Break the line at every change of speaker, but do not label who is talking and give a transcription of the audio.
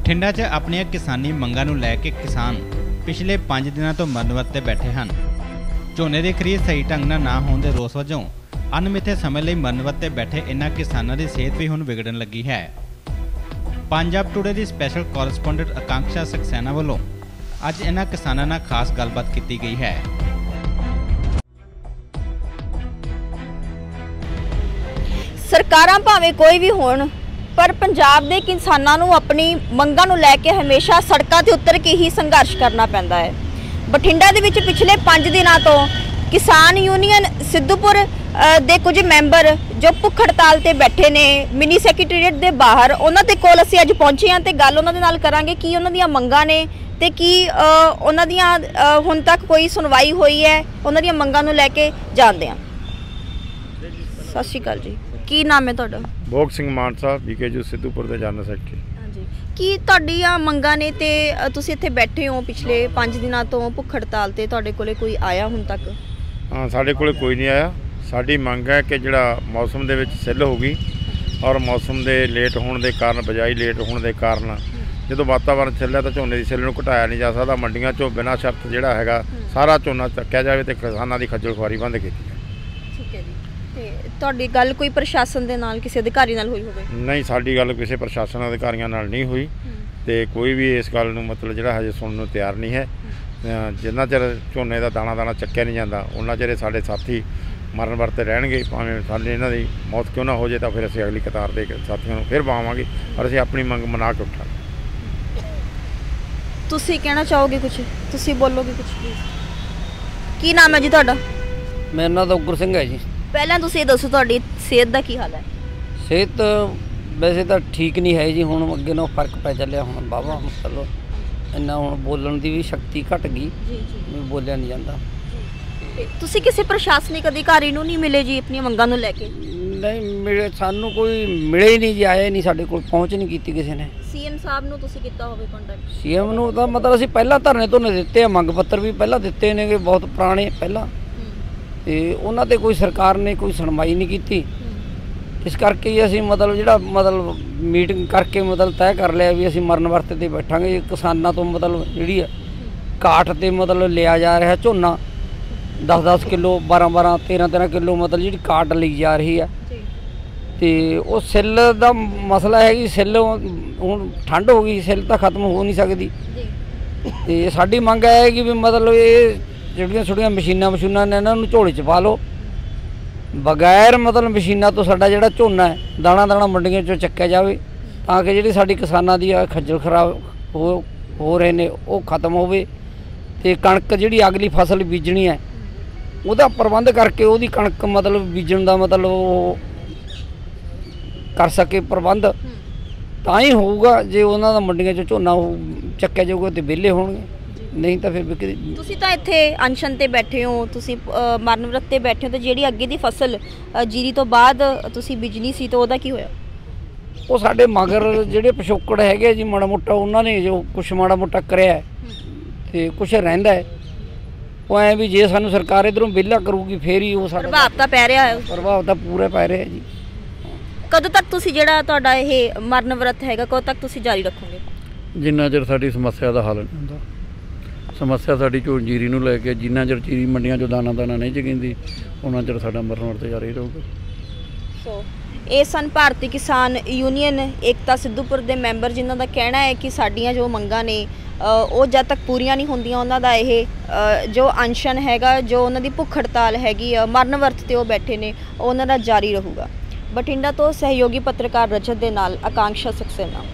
ਬਠਿੰਡਾ 'ਚ ਆਪਣੀਆਂ ਕਿਸਾਨੀ ਮੰਗਾਂ ਨੂੰ ਲੈ ਕੇ ਕਿਸਾਨ ਪਿਛਲੇ 5 ਦਿਨਾਂ ਤੋਂ ਮਰਨਵਤ ਤੇ ਬੈਠੇ ਹਨ। ਝੋਨੇ ਦੀ ਖਰੀਦ ਸਹੀ ਢੰਗ ਨਾਲ ਨਾ ਹੋਣ ਦੇ ਰੋਸ ਵਜੋਂ ਅਨਮਿੱਥੇ ਸਮੇਂ ਲਈ ਮਰਨਵਤ ਤੇ ਬੈਠੇ ਇਨ੍ਹਾਂ ਕਿਸਾਨਾਂ ਦੀ ਸਿਹਤ ਵੀ ਹੁਣ ਵਿਗੜਨ ਲੱਗੀ ਹੈ। ਪੰਜਾਬ ਟੁਡੇ ਦੀ ਸਪੈਸ਼ਲ ਕੋਰਸਪੋਂਡੈਂਟ ਆਕਾਂਕਸ਼ਾ ਸਕਸੈਨਾ ਵੱਲੋਂ ਅੱਜ ਇਨ੍ਹਾਂ ਕਿਸਾਨਾਂ ਨਾਲ ਖਾਸ ਗੱਲਬਾਤ ਕੀਤੀ ਗਈ ਹੈ।
ਸਰਕਾਰਾਂ ਭਾਵੇਂ ਕੋਈ ਵੀ ਹੋਣ ਪਰ ਪੰਜਾਬ ਦੇ ਕਿਸਾਨਾਂ ਨੂੰ ਆਪਣੀ ਮੰਗਾਂ ਨੂੰ ਲੈ ਕੇ ਹਮੇਸ਼ਾ ਸੜਕਾਂ ਤੇ ਉਤਰ ਕੇ ਹੀ ਸੰਘਰਸ਼ ਕਰਨਾ ਪੈਂਦਾ ਹੈ। ਬਠਿੰਡਾ ਦੇ ਵਿੱਚ ਪਿਛਲੇ 5 ਦਿਨਾਂ ਤੋਂ ਕਿਸਾਨ ਯੂਨੀਅਨ ਸਿੱਧੂਪੁਰ ਦੇ ਕੁਝ ਮੈਂਬਰ ਜੋ ਭੁੱਖ ਹੜਤਾਲ ਤੇ ਬੈਠੇ ਨੇ, ਮਿਨੀ ਸੈਕਟਰੀਏਟ ਦੇ ਬਾਹਰ, ਉਹਨਾਂ ਦੇ ਕੋਲ ਅਸੀਂ ਅੱਜ ਪਹੁੰਚੇ ਹਾਂ ਤੇ ਗੱਲ ਉਹਨਾਂ ਦੇ ਨਾਲ ਕਰਾਂਗੇ ਕੀ ਉਹਨਾਂ ਦੀਆਂ ਮੰਗਾਂ ਨੇ ਤੇ ਕੀ ਉਹਨਾਂ ਦੀਆਂ ਹੁਣ ਤੱਕ ਕੋਈ ਸੁਣਵਾਈ ਹੋਈ ਹੈ, ਉਹਨਾਂ ਦੀਆਂ ਮੰਗਾਂ ਨੂੰ ਲੈ ਕੇ ਜਾਣਦੇ ਹਾਂ। ਸਤਿ ਸ਼੍ਰੀ ਅਕਾਲ ਜੀ। ਕੀ ਨਾਮ ਹੈ ਤੁਹਾਡਾ?
ਭੋਗ ਸਿੰਘ ਮਾਨਸਾ ਬੀਕੇਯੂ ਸਿੱਧੂਪੁਰ ਦੇ ਜਨਰਲ ਸੈਕਟਰੀ।
ਹਾਂਜੀ। ਕੀ ਤੁਹਾਡੀਆਂ ਮੰਗਾਂ ਨੇ ਤੇ ਅ, ਤੁਸੀਂ ਇੱਥੇ ਬੈਠੇ ਹੋ ਪਿਛਲੇ 5 ਦਿਨਾਂ ਤੋਂ ਭੁੱਖ ਹੜਤਾਲ ਤੇ ਤੁਹਾਡੇ ਕੋਲੇ ਕੋਈ ਆਇਆ ਹੁਣ ਤੱਕ?
ਹਾਂ ਸਾਡੇ ਕੋਲੇ ਕੋਈ ਨਹੀਂ ਆਇਆ। ਸਾਡੀ ਮੰਗ ਹੈ ਕਿ ਜਿਹੜਾ ਮੌਸਮ ਦੇ ਵਿੱਚ ਸਿੱਲ ਹੋ ਗਈ ਔਰ ਮੌਸਮ ਦੇ ਲੇਟ ਹੋਣ ਦੇ ਕਾਰਨ ਬਜਾਈ ਲੇਟ ਹੋਣ ਦੇ ਕਾਰਨ ਜਦੋਂ ਵਾਤਾਵਰਣ ਛਿੱਲਿਆ ਤਾਂ ਝੋਨੇ ਦੀ ਸਿੱਲ ਨੂੰ ਘਟਾਇਆ ਨਹੀਂ ਜਾ ਸਕਦਾ। ਮੰਡੀਆਂ 'ਚੋਂ ਬਿਨਾਂ ਸ਼ਰਤ ਜਿਹੜਾ ਹੈਗਾ ਸਾਰਾ ਝੋਨਾ ਚੱਕਿਆ ਜਾਵੇ ਤੇ ਕਿਸਾਨਾਂ ਦੀ ਖੱਜਲ ਖੁਆਰੀ ਬੰਦ ਕੀਤੀ ਜਾਵੇ।
ਠੀਕ ਹੈ ਜੀ। ਤੁਹਾਡੀ ਗੱਲ ਕੋਈ ਪ੍ਰਸ਼ਾਸਨ ਦੇ ਨਾਲ ਕਿਸੇ ਅਧਿਕਾਰੀ ਨਾਲ ਹੋਈ ਹੋਵੇ?
ਨਹੀਂ ਸਾਡੀ ਗੱਲ ਕਿਸੇ ਪ੍ਰਸ਼ਾਸਨ ਅਧਿਕਾਰੀਆਂ ਨਾਲ ਨਹੀਂ ਹੋਈ। ਤੇ ਕੋਈ ਵੀ ਇਸ ਗੱਲ ਨੂੰ ਮਤਲਬ ਜਿਹੜਾ ਹਜੇ ਸੁਣਨ ਨੂੰ ਤਿਆਰ ਨਹੀਂ ਹੈ। ਜਿੰਨਾ ਚਿਰ ਝੋਨੇ ਦਾ ਦਾਣਾ ਦਾਣਾ ਚੱਕਿਆ ਨਹੀਂ ਜਾਂਦਾ ਉਹਨਾਂ ਚਿਰ ਸਾਡੇ ਸਾਥੀ ਮਰਨ ਵਰਤੇ ਰਹਿਣਗੇ। ਭਾਵੇਂ ਸਾਡੇ ਇਹਨਾਂ ਦੀ ਮੌਤ ਕਿਉਂ ਨਾ ਹੋ ਜੇ ਤਾਂ ਫਿਰ ਅਸੀਂ ਅਗਲੀ ਕਤਾਰ ਦੇ ਸਾਥੀਆਂ ਨੂੰ ਫਿਰ ਪਾਵਾਂਗੇ ਔਰ ਅਸੀਂ ਆਪਣੀ ਮੰਗ ਮਨਾ ਕੇ ਉੱਠਾਂਗੇ।
ਤੁਸੀਂ ਕਹਿਣਾ ਚਾਹੋਗੇ ਕੁਝ ਤੁਸੀਂ ਬੋਲੋਗੇ ਕੁਝ ਕੀ ਨਾਮ ਹੈ ਜੀ ਤੁਹਾਡਾ?
ਮੇਰਾ ਨਾਮ ਤਾਂ ਉਗਰ ਸਿੰਘ ਹੈ ਜੀ।
ਪਹਿਲਾਂ ਤੁਸੀਂ ਇਹ ਦੱਸੋ ਤੁਹਾਡੀ ਸਿਹਤ ਦਾ ਕੀ ਹਾਲ ਹੈ?
ਸਿਹਤ ਵੈਸੇ ਤਾਂ ਠੀਕ ਨਹੀਂ ਹੈ ਜੀ ਹੁਣ ਅੱਗੇ ਨਾਲੋਂ ਫ਼ਰਕ ਪੈ ਚੱਲਿਆ ਹੁਣ ਬਾਬਾ ਮਤਲਬ ਇੰਨਾ ਹੁਣ ਬੋਲਣ ਦੀ ਵੀ ਸ਼ਕਤੀ ਘਟ ਗਈ
ਜੀ ਜੀ।
ਬੋਲਿਆ ਨਹੀਂ ਜਾਂਦਾ।
ਤੁਸੀਂ ਕਿਸੇ ਪ੍ਰਸ਼ਾਸਨਿਕ ਅਧਿਕਾਰੀ ਨੂੰ ਨਹੀਂ ਮਿਲੇ ਜੀ ਆਪਣੀਆਂ ਮੰਗਾਂ ਨੂੰ ਲੈ ਕੇ?
ਨਹੀਂ ਮਿਲੇ ਸਾਨੂੰ ਕੋਈ ਮਿਲੇ ਹੀ ਨਹੀਂ ਜੀ ਹੀ ਨਹੀਂ ਸਾਡੇ ਕੋਲ ਪਹੁੰਚ ਨਹੀਂ ਕੀਤੀ ਕਿਸੇ ਨੇ।
ਸੀਐਮ ਸਾਹਿਬ ਨੂੰ ਤੁਸੀਂ ਕੀਤਾ ਹੋਵੇ ਕੰਟੈਕਟ
ਸੀਐਮ ਨੂੰ ਤਾਂ ਮਤਲਬ ਅਸੀਂ ਪਹਿਲਾਂ ਧਰਨੇ ਤੋਂ ਦਿੱਤੇ ਆ ਮੰਗ ਪੱਤਰ ਵੀ ਪਹਿਲਾਂ ਦਿੱਤੇ ਨੇਗੇ ਬਹੁਤ ਪੁਰਾਣੇ ਪਹਿਲਾਂ। ਤੇ ਉਹਨਾਂ ਤੇ ਕੋਈ ਸਰਕਾਰ ਨੇ ਕੋਈ ਸੁਣਵਾਈ ਨਹੀਂ ਕੀਤੀ। ਇਸ ਕਰਕੇ ਹੀ ਅਸੀਂ ਮਤਲਬ ਜਿਹੜਾ ਮਤਲਬ ਮੀਟਿੰਗ ਕਰਕੇ ਮਤਲਬ ਤੈਅ ਕਰ ਲਿਆ ਵੀ ਅਸੀਂ ਮਰਨ ਵਰਤੇ ਤੇ ਬੈਠਾਂਗੇ। ਕਿਸਾਨਾਂ ਤੋਂ ਮਤਲਬ ਜਿਹੜੀ ਹੈ ਕਾਠ ਤੇ ਮਤਲਬ ਲਿਆ ਜਾ ਰਿਹਾ ਝੋਨਾ। 10-10 ਕਿਲੋ 12-12 13-13 ਕਿਲੋ ਮਤਲਬ ਜਿਹੜੀ ਕਾਟ ਲਈ ਜਾ ਰਹੀ ਹੈ
ਜੀ।
ਤੇ ਉਹ ਸਿੱਲ ਦਾ ਮਸਲਾ ਹੈ ਕਿ ਸਿੱਲ ਹੁਣ ਠੰਡ ਹੋ ਗਈ ਸਿੱਲ ਤਾਂ ਖਤਮ ਹੋ ਨਹੀਂ ਸਕਦੀ। ਤੇ ਸਾਡੀ ਮੰਗ ਹੈ ਕਿ ਵੀ ਮਤਲਬ ਇਹ ਜਿਹੜੀਆਂ ਛੋਟੀਆਂ ਮਸ਼ੀਨਾਂ ਮਸ਼ੀਨਾਂ ਨੇ ਇਹਨਾਂ ਨੂੰ ਝੋਲੇ 'ਚ ਪਾ ਲਓ। ਬਗੈਰ ਮਤਲਬ ਮਸ਼ੀਨਾਂ ਤੋਂ ਸਾਡਾ ਜਿਹੜਾ ਝੋਨਾ ਹੈ ਦਾਣਾ ਦਾਣਾ ਮੰਡੀਆਂ 'ਚੋਂ ਚੱਕਿਆ ਜਾਵੇ ਤਾਂ ਕਿ ਜਿਹੜੀ ਸਾਡੀ ਕਿਸਾਨਾਂ ਦੀ ਆ ਖੱਜਲ ਖਰਾਬ ਹੋ ਹੋ ਰਹੇ ਨੇ ਉਹ ਖਤਮ ਹੋਵੇ ਤੇ ਕਣਕ ਜਿਹੜੀ ਅਗਲੀ ਫਸਲ ਬੀਜਣੀ ਹੈ ਉਹਦਾ ਪ੍ਰਬੰਧ ਕਰਕੇ ਉਹਦੀ ਕਣਕ ਮਤਲਬ ਬੀਜਣ ਦਾ ਮਤਲਬ ਉਹ ਕਰ ਸਕੇ ਪ੍ਰਬੰਧ। ਤਾਂ ਹੀ ਹੋਊਗਾ ਜੇ ਉਹਨਾਂ ਦਾ ਮੰਡੀਆਂ 'ਚ ਝੋਨਾ ਚੱਕਿਆ ਜਾਊਗਾ ਤੇ ਵਿਹਲੇ ਹੋਣਗੇ। ਨਹੀਂ ਤਾਂ ਫਿਰ ਵਿਕਦੇ
ਤੁਸੀਂ ਤਾਂ ਇੱਥੇ ਅਨਸ਼ਨ ਤੇ ਬੈਠੇ ਹੋ ਤੁਸੀਂ ਅ, ਮਰਨ ਵਰਤ ਤੇ ਬੈਠੇ ਹੋ ਤੇ ਜਿਹੜੀ ਅੱਗੇ ਦੀ ਫਸਲ ਅ, ਜੀਰੀ ਤੋਂ ਬਾਅਦ ਤੁਸੀਂ ਬਿਜਲੀ ਸੀ ਤਾਂ ਉਹਦਾ ਕੀ ਹੋਇਆ?
ਉਹ ਸਾਡੇ ਮਗਰ ਜਿਹੜੇ ਪਿਛੋਕੜ ਹੈਗੇ ਆ ਜੀ ਮਾੜਾ ਮੋਟਾ ਉਹਨਾਂ ਨੇ ਜੋ ਕੁਛ ਮਾੜਾ ਮੋਟਾ ਕਰਿਆ ਹੈ ਤੇ ਕੁਛ ਰਹਿੰਦਾ ਹੈ। ਉਹ ਐ ਵੀ ਜੇ ਸਾਨੂੰ ਸਰਕਾਰ ਇਧਰੋਂ ਵਿਹਲਾ ਕਰੂਗੀ ਫੇਰ ਹੀ ਉਹ ਸਾਡਾ
ਪ੍ਰਭਾਵ ਤਾਂ ਪੈ ਰਿਹਾ ਹੈ।
ਪ੍ਰਭਾਵ ਤਾਂ ਪੂਰਾ ਪੈ ਰਿਹਾ ਜੀ।
ਕਦੋਂ ਤੱਕ ਤੁਸੀਂ ਜਿਹੜਾ ਤੁਹਾਡਾ ਇਹ ਮਰਨ ਵਰਤ ਹੈਗਾ ਕਦੋਂ ਤੱਕ ਤੁਸੀਂ ਜਾਰੀ ਰੱਖੋਗੇ?
ਜਿੰਨਾ ਚਿਰ ਸਾਡੀ ਸਮੱਸਿਆ ਦਾ ਹੱਲ ਨਹੀਂ ਹੁੰਦਾ। ਸਮੱਸਿਆ ਸਾਡੀ ਝੋਲ ਜੀਰੀ ਨੂੰ ਲੈ ਕੇ ਜਿੰਨਾ ਚਿਰ ਜੀਰੀ ਮੰਡੀਆਂ 'ਚੋਂ ਦਾਣਾ ਦਾਣਾ ਨਹੀਂ ਚਗਿੰਦੀ, ਉਹਨਾਂ ਚਿਰ ਸਾਡਾ ਮਰਨ ਵਰਤ ਜਾਰੀ ਰਹੂਗਾ।
ਸੋ ਇਹ ਸਨ ਭਾਰਤੀ ਕਿਸਾਨ ਯੂਨੀਅਨ, ਏਕਤਾ ਸਿੱਧੂਪੁਰ ਦੇ ਮੈਂਬਰ ਜਿਨ੍ਹਾਂ ਦਾ ਕਹਿਣਾ ਹੈ ਕਿ ਸਾਡੀਆਂ ਜੋ ਮੰਗਾਂ ਨੇ ਉਹ ਜਦ ਤੱਕ ਪੂਰੀਆਂ ਨਹੀਂ ਹੁੰਦੀਆਂ, ਉਹਨਾਂ ਦਾ ਇਹ ਜੋ ਅਨਸ਼ਨ ਹੈਗਾ, ਜੋ ਉਹਨਾਂ ਦੀ ਭੁੱਖ ਹੜਤਾਲ ਹੈਗੀ ਆ ਮਰਨ ਵਰਤ ਤੇ ਉਹ ਬੈਠੇ ਨੇ ਉਹਨਾਂ ਦਾ ਜਾਰੀ ਰਹੂਗਾ। ਬਠਿੰਡਾ ਤੋਂ ਸਹਿਯੋਗੀ ਪੱਤਰਕਾਰ ਰਜਤ ਦੇ ਨਾਲ ਆਕਾਂक्षा ਸਕਸੇਨਾ।